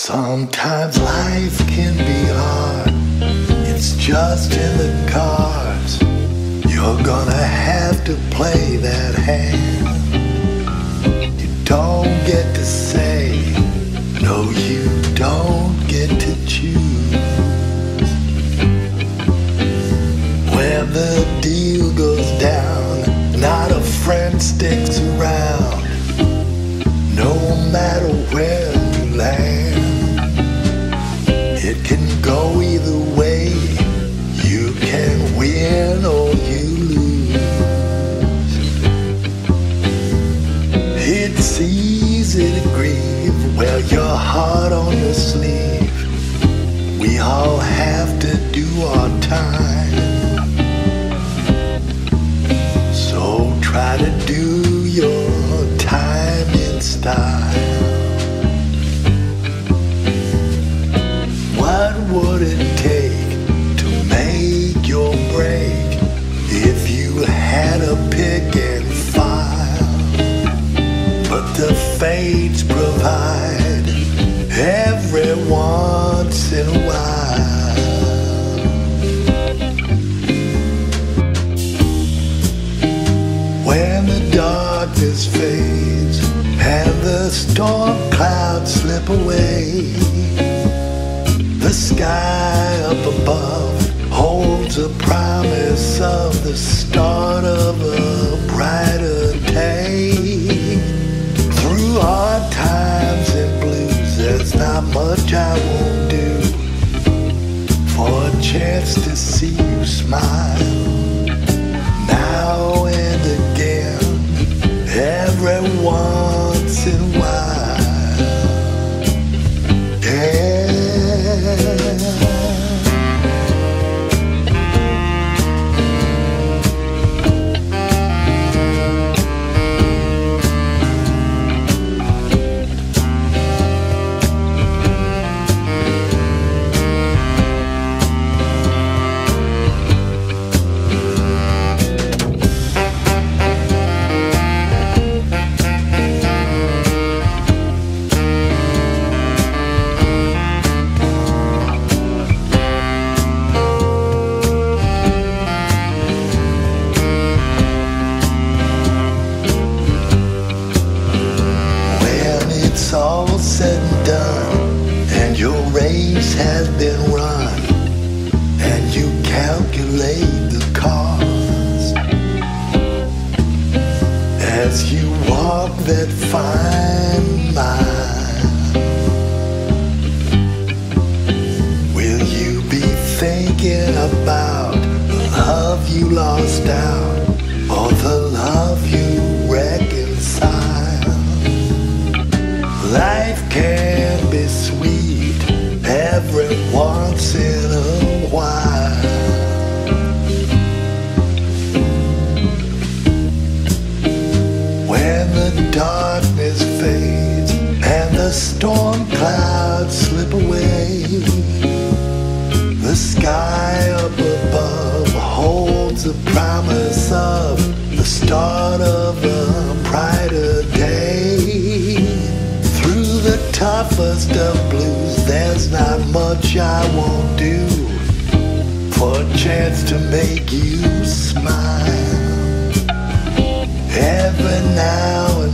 Sometimes life can be hard. It's just in the cards. You're gonna have to play that hand. You don't get to say, no, you don't get to choose. When the deal goes down, not a friend sticks around. No matter where It's easy to grieve, wear your heart on your sleeve. We all have to do our time. Fates provide every once in a while. When the darkness fades and the storm clouds slip away, the sky up above holds a promise of the start of a brighter day. Much I won't do for a chance to see you smile. Now race has been run, and you calculate the cost as you walk that fine line. Will you be thinking about the love you lost out, once in a while. When the darkness fades and the storm clouds slip away, I won't do for a chance to make you smile. Every now